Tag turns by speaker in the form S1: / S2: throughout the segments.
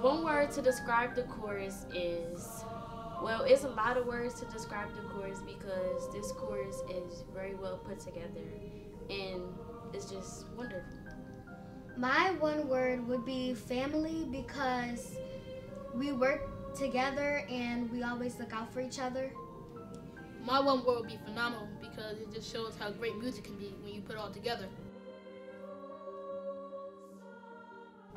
S1: One word to describe the chorus is, well, it's a lot of words to describe the chorus because this chorus is very well put together and it's just wonderful.
S2: My one word would be family because we work together and we always look out for each other.
S3: My one word would be phenomenal because it just shows how great music can be when you put it all together.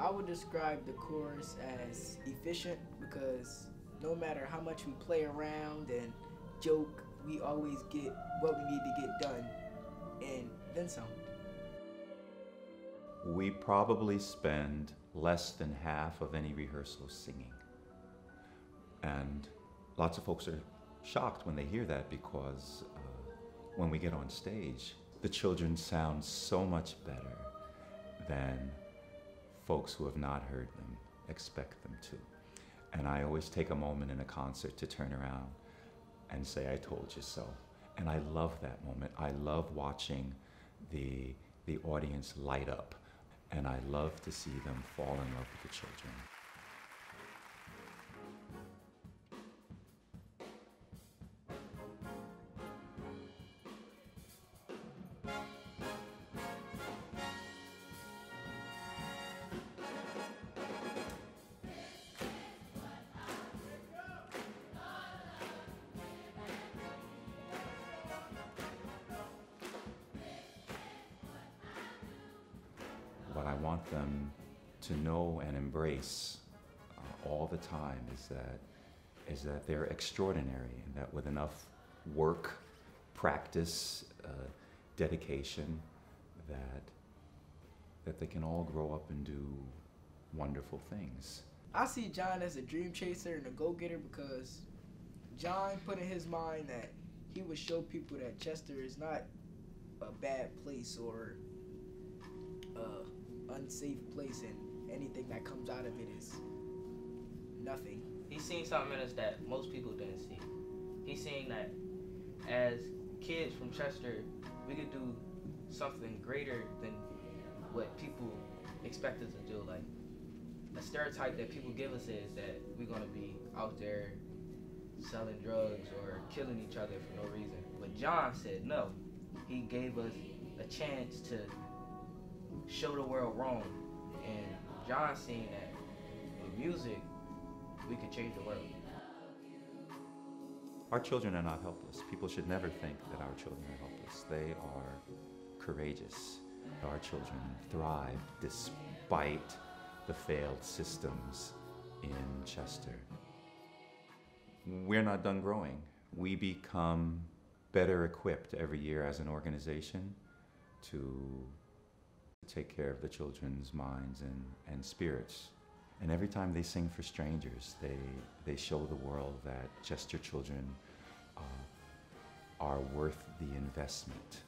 S4: I would describe the chorus as efficient because no matter how much we play around and joke, we always get what we need to get done and then some.
S5: We probably spend less than half of any rehearsal singing. And lots of folks are shocked when they hear that because uh, when we get on stage, the children sound so much better than folks who have not heard them expect them to. And I always take a moment in a concert to turn around and say, I told you so. And I love that moment. I love watching the, the audience light up. And I love to see them fall in love with the children. Want them to know and embrace uh, all the time is that is that they're extraordinary and that with enough work, practice, uh, dedication, that that they can all grow up and do wonderful things.
S4: I see John as a dream chaser and a go getter because John put in his mind that he would show people that Chester is not a bad place or a unsafe place, and anything that comes out of it is nothing.
S6: He's seen something in us that most people didn't see. He's seen that as kids from Chester, we could do something greater than what people expect us to do. Like a stereotype that people give us is that we're gonna be out there selling drugs or killing each other for no reason. But John said no. He gave us a chance to show the world wrong. And John seen that with music, we could change the world.
S5: Our children are not helpless. People should never think that our children are helpless. They are courageous. Our children thrive despite the failed systems in Chester. We're not done growing. We become better equipped every year as an organization to take care of the children's minds and, and spirits. And every time they sing for strangers, they, they show the world that Chester children uh, are worth the investment.